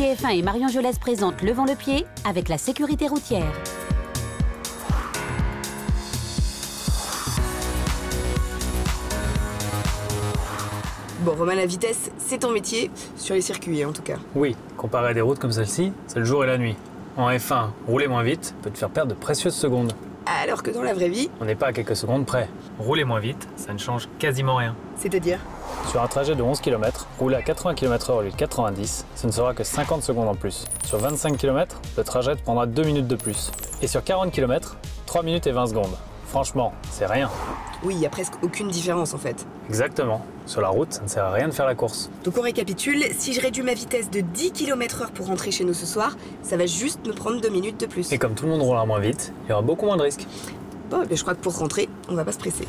TF1 et Marion Jolès présentent Levant le pied avec la sécurité routière. Bon, Romain, la vitesse, c'est ton métier, sur les circuits en tout cas. Oui, comparé à des routes comme celle-ci, c'est le jour et la nuit. En F1, rouler moins vite peut te faire perdre de précieuses secondes. Alors que dans la vraie vie, On n'est pas à quelques secondes près. Rouler moins vite, ça ne change quasiment rien. c'est-à-dire Sur un trajet de 11 km, rouler à 80 km/h au lieu de 90, ce ne sera que 50 secondes en plus. Sur 25 km, le trajet te prendra 2 minutes de plus. Et sur 40 km, 3 minutes et 20 secondes. Franchement, c'est rien. Oui, il y a presque aucune différence en fait. Exactement. Sur la route, ça ne sert à rien de faire la course. Donc on récapitule, si je réduis ma vitesse de 10 km/h pour rentrer chez nous ce soir, ça va juste me prendre 2 minutes de plus. Et comme tout le monde roulera moins vite, il y aura beaucoup moins de risques. Bon, ben, je crois que pour rentrer, on va pas se presser.